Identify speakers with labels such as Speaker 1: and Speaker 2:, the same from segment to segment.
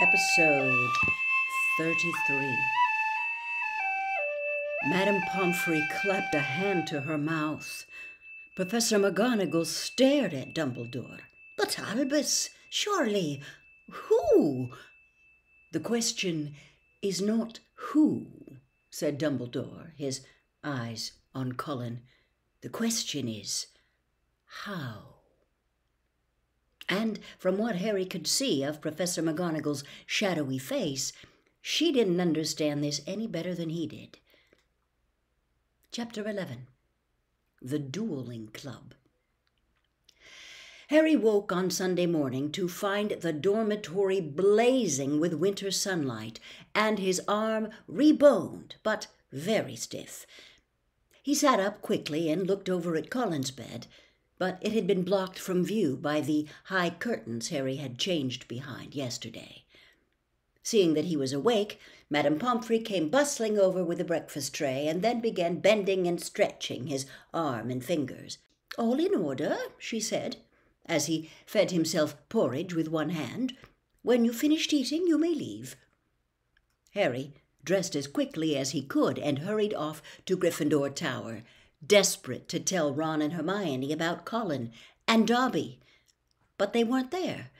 Speaker 1: Episode 33 Madame Pomfrey clapped a hand to her mouth. Professor McGonagall stared at Dumbledore.
Speaker 2: But Albus, surely, who?
Speaker 1: The question is not who, said Dumbledore, his eyes on Colin. The question is how. And from what Harry could see of Professor McGonagall's shadowy face, she didn't understand this any better than he did. Chapter 11 The Dueling Club Harry woke on Sunday morning to find the dormitory blazing with winter sunlight and his arm reboned but very stiff. He sat up quickly and looked over at Colin's bed but it had been blocked from view by the high curtains Harry had changed behind yesterday. Seeing that he was awake, Madame Pomfrey came bustling over with the breakfast tray and then began bending and stretching his arm and fingers. All in order, she said, as he fed himself porridge with one hand. When you've finished eating, you may leave. Harry dressed as quickly as he could and hurried off to Gryffindor Tower, desperate to tell Ron and Hermione about Colin and Dobby. But they weren't there.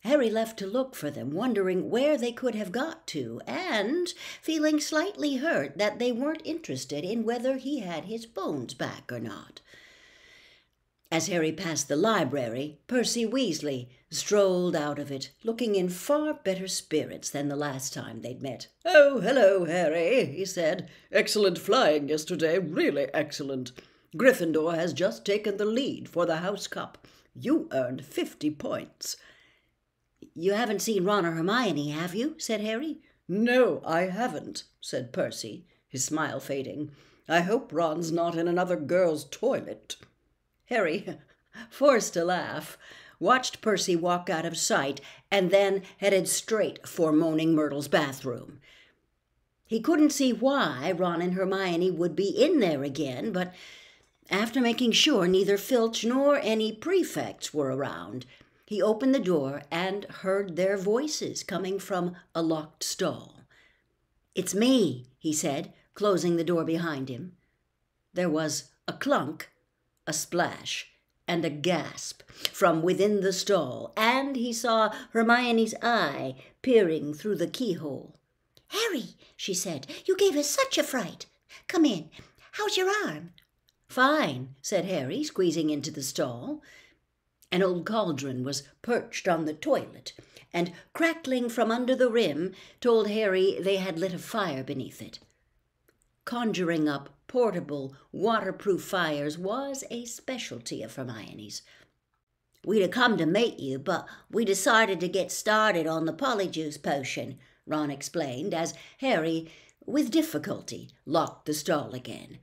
Speaker 1: Harry left to look for them, wondering where they could have got to, and feeling slightly hurt that they weren't interested in whether he had his bones back or not. As Harry passed the library, Percy Weasley strolled out of it, looking in far better spirits than the last time they'd met.
Speaker 3: Oh, hello, Harry, he said. Excellent flying yesterday, really excellent. Gryffindor has just taken the lead for the House Cup. You earned fifty points.
Speaker 1: You haven't seen Ron or Hermione, have you? said Harry.
Speaker 3: No, I haven't, said Percy, his smile fading. I hope Ron's not in another girl's toilet.
Speaker 1: Harry, forced to laugh, watched Percy walk out of sight, and then headed straight for Moaning Myrtle's bathroom. He couldn't see why Ron and Hermione would be in there again, but after making sure neither Filch nor any prefects were around, he opened the door and heard their voices coming from a locked stall. It's me, he said, closing the door behind him. There was a clunk, a splash, and a gasp from within the stall, and he saw Hermione's eye peering through the keyhole.
Speaker 2: Harry, she said, you gave us such a fright. Come in. How's your arm?
Speaker 1: Fine, said Harry, squeezing into the stall. An old cauldron was perched on the toilet, and crackling from under the rim told Harry they had lit a fire beneath it. Conjuring up portable, waterproof fires was a specialty of Hermione's. We'd have come to meet you, but we decided to get started on the polyjuice potion, Ron explained, as Harry, with difficulty, locked the stall again.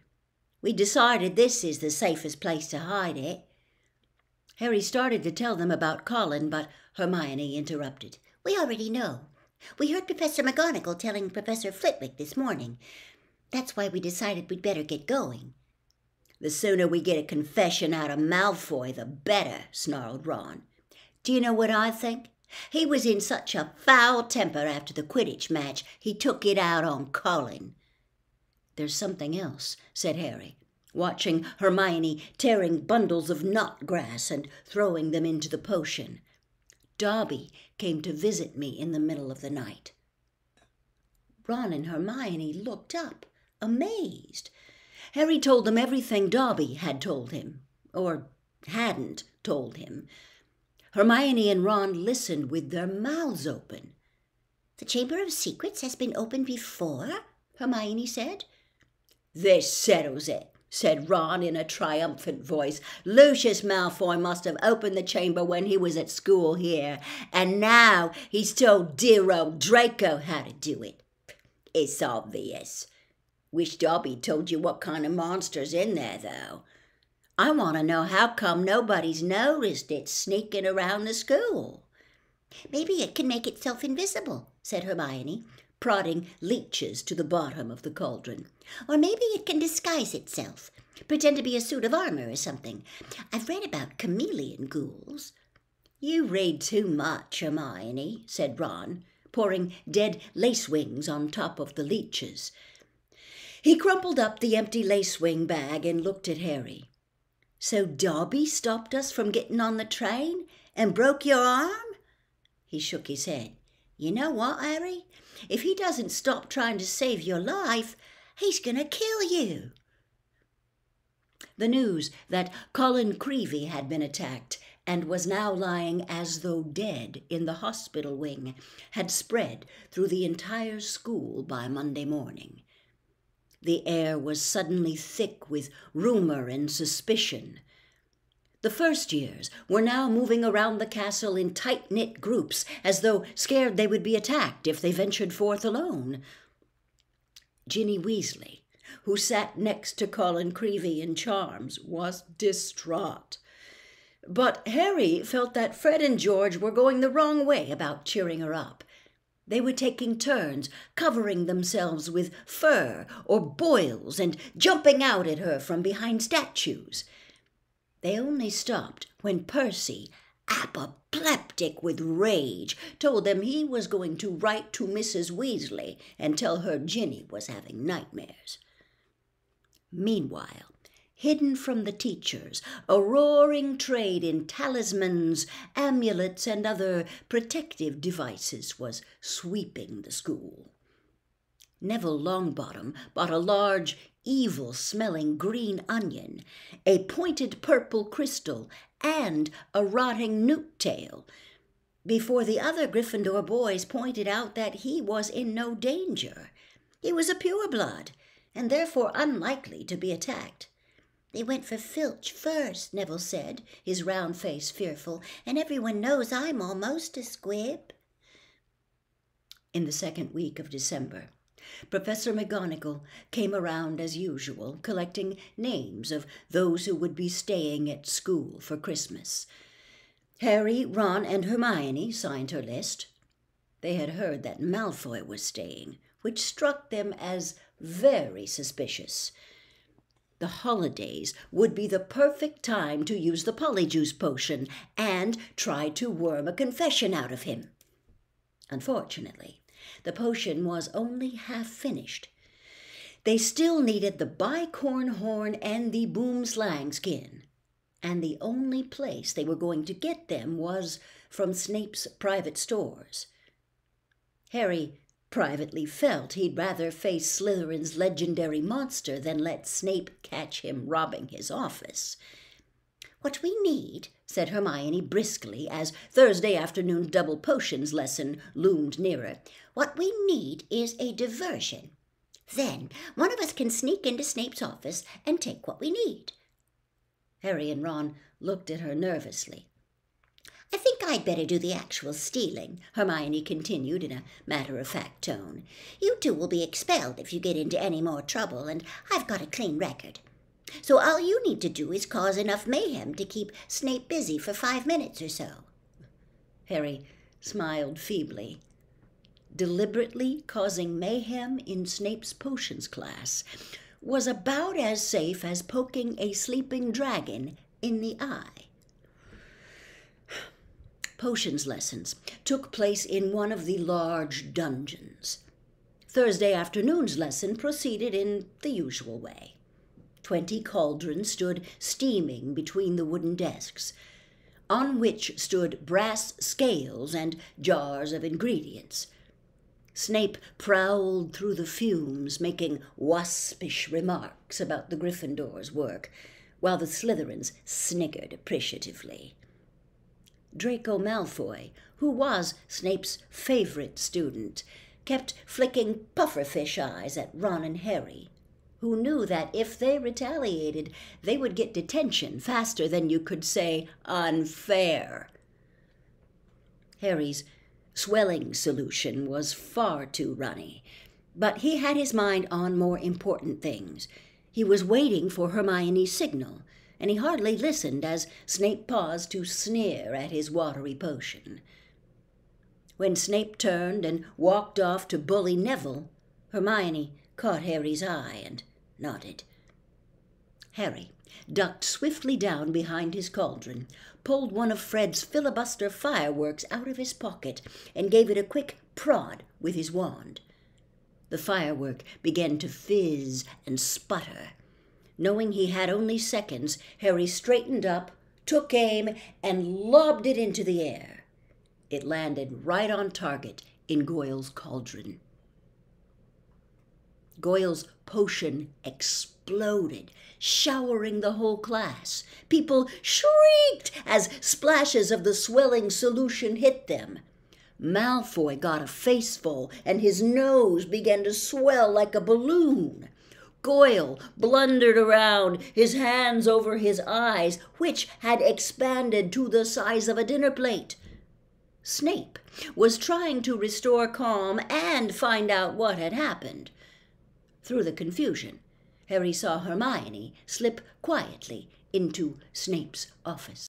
Speaker 1: We decided this is the safest place to hide it. Harry started to tell them about Colin, but Hermione interrupted.
Speaker 2: We already know. We heard Professor McGonagall telling Professor Flitwick this morning. That's why we decided we'd better get going.
Speaker 1: The sooner we get a confession out of Malfoy, the better, snarled Ron. Do you know what I think? He was in such a foul temper after the Quidditch match, he took it out on Colin. There's something else, said Harry, watching Hermione tearing bundles of knot grass and throwing them into the potion. Dobby came to visit me in the middle of the night. Ron and Hermione looked up amazed. Harry told them everything Dobby had told him, or hadn't told him. Hermione and Ron listened with their mouths open.
Speaker 2: The Chamber of Secrets has been opened before, Hermione said.
Speaker 1: This settles it, said Ron in a triumphant voice. Lucius Malfoy must have opened the chamber when he was at school here, and now he's told dear old Draco how to do it. It's obvious. Wish Dobby told you what kind of monster's in there, though. I want to know how come nobody's noticed it sneaking around the school.
Speaker 2: Maybe it can make itself invisible, said Hermione, prodding leeches to the bottom of the cauldron. Or maybe it can disguise itself, pretend to be a suit of armor or something. I've read about chameleon ghouls.
Speaker 1: You read too much, Hermione, said Ron, pouring dead lace wings on top of the leeches. He crumpled up the empty lace wing bag and looked at Harry. So Dobby stopped us from getting on the train and broke your arm? He shook his head. You know what, Harry? If he doesn't stop trying to save your life, he's going to kill you. The news that Colin Creevey had been attacked and was now lying as though dead in the hospital wing had spread through the entire school by Monday morning. The air was suddenly thick with rumor and suspicion. The first years were now moving around the castle in tight knit groups, as though scared they would be attacked if they ventured forth alone. Ginny Weasley, who sat next to Colin Creevey in charms, was distraught. But Harry felt that Fred and George were going the wrong way about cheering her up. They were taking turns, covering themselves with fur or boils and jumping out at her from behind statues. They only stopped when Percy, apoplectic with rage, told them he was going to write to Mrs. Weasley and tell her Ginny was having nightmares. Meanwhile, hidden from the teachers, a roaring trade in talismans, amulets, and other protective devices was sweeping the school. Neville Longbottom bought a large, evil smelling green onion, a pointed purple crystal, and a rotting newt tail, before the other Gryffindor boys pointed out that he was in no danger. He was a pureblood, and therefore unlikely to be attacked.
Speaker 2: They went for Filch first, Neville said, his round face fearful, and everyone knows I'm almost a squib.
Speaker 1: In the second week of December, Professor McGonagall came around as usual, collecting names of those who would be staying at school for Christmas. Harry, Ron, and Hermione signed her list. They had heard that Malfoy was staying, which struck them as very suspicious. The holidays would be the perfect time to use the polyjuice potion and try to worm a confession out of him. Unfortunately, the potion was only half finished. They still needed the bicorn horn and the boomslang skin, and the only place they were going to get them was from Snape's private stores. Harry privately felt he'd rather face Slytherin's legendary monster than let Snape catch him robbing his office.
Speaker 2: What we need,
Speaker 1: said Hermione briskly as Thursday afternoon double potions lesson loomed nearer,
Speaker 2: what we need is a diversion. Then one of us can sneak into Snape's office and take what we need.
Speaker 1: Harry and Ron looked at her nervously.
Speaker 2: I'd better do the actual stealing, Hermione continued in a matter of fact tone. You two will be expelled if you get into any more trouble, and I've got a clean record. So all you need to do is cause enough mayhem to keep Snape busy for five minutes or so.
Speaker 1: Harry smiled feebly. Deliberately causing mayhem in Snape's potions class was about as safe as poking a sleeping dragon in the eye potions lessons took place in one of the large dungeons. Thursday afternoon's lesson proceeded in the usual way. Twenty cauldrons stood steaming between the wooden desks, on which stood brass scales and jars of ingredients. Snape prowled through the fumes, making waspish remarks about the Gryffindor's work, while the Slytherins sniggered appreciatively. Draco Malfoy, who was Snape's favorite student, kept flicking pufferfish eyes at Ron and Harry, who knew that if they retaliated, they would get detention faster than you could say unfair. Harry's swelling solution was far too runny, but he had his mind on more important things. He was waiting for Hermione's signal, and he hardly listened as Snape paused to sneer at his watery potion. When Snape turned and walked off to bully Neville, Hermione caught Harry's eye and nodded. Harry ducked swiftly down behind his cauldron, pulled one of Fred's filibuster fireworks out of his pocket, and gave it a quick prod with his wand. The firework began to fizz and sputter. Knowing he had only seconds, Harry straightened up, took aim, and lobbed it into the air. It landed right on target in Goyle's cauldron. Goyle's potion exploded, showering the whole class. People shrieked as splashes of the swelling solution hit them. Malfoy got a faceful, and his nose began to swell like a balloon. Goyle blundered around, his hands over his eyes, which had expanded to the size of a dinner plate. Snape was trying to restore calm and find out what had happened. Through the confusion, Harry saw Hermione slip quietly into Snape's office.